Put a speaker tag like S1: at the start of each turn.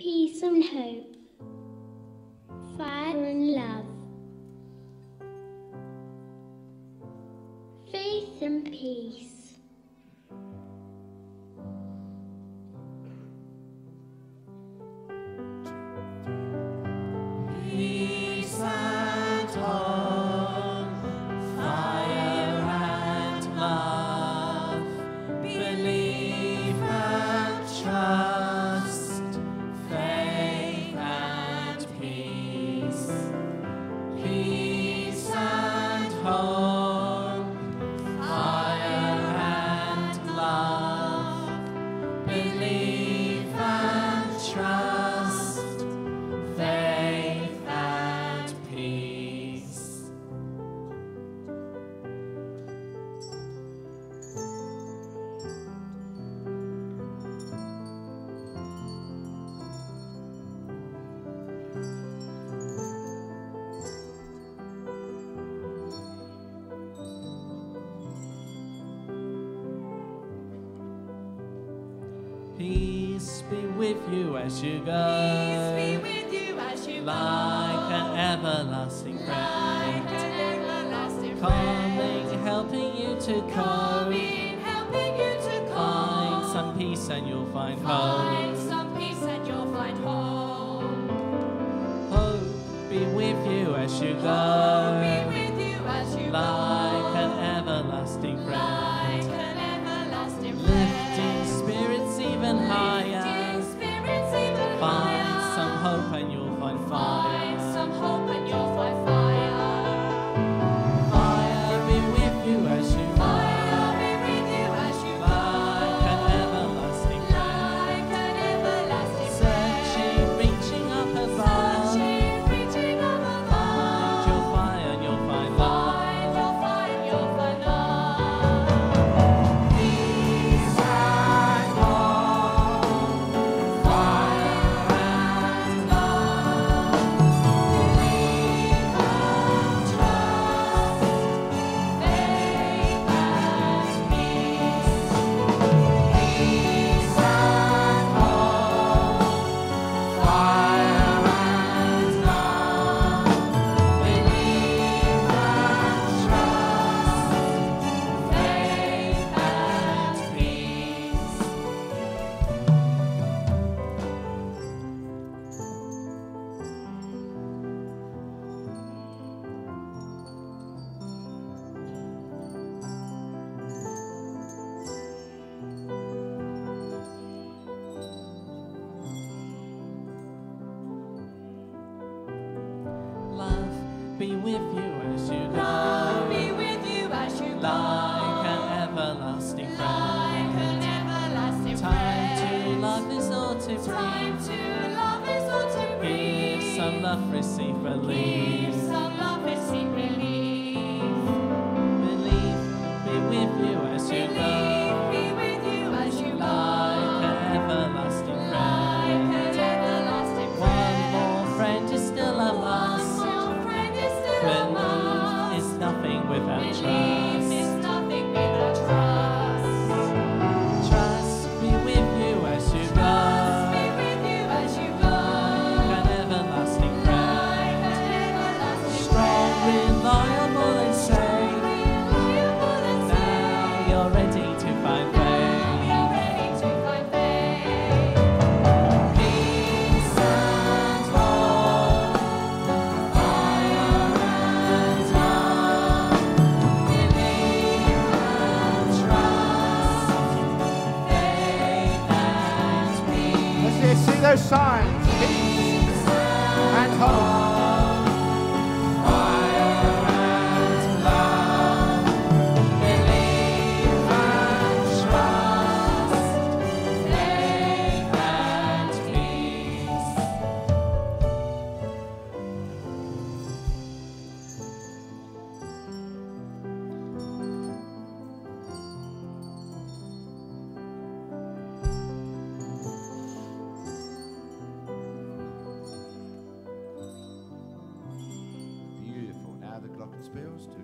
S1: peace and hope, fire and love, faith and peace.
S2: Peace be with you as you go.
S3: Peace be with you as you
S2: like
S3: go.
S2: An everlasting
S3: like
S2: friend.
S3: an everlasting friend.
S2: helping you to cope.
S3: helping you to.
S2: Find some peace and you'll find,
S3: find
S2: hope.
S3: some peace and you'll find. Hope
S2: be with you as you go. Hope be with you as you
S3: be with you as you go.
S2: Love be with you as you go. Like an everlasting friend.
S3: Like an everlasting
S2: Time
S3: friend.
S2: to love is all to breathe.
S3: Time to love is all to breathe. Give some love, receive relief. Give some love.
S4: spells to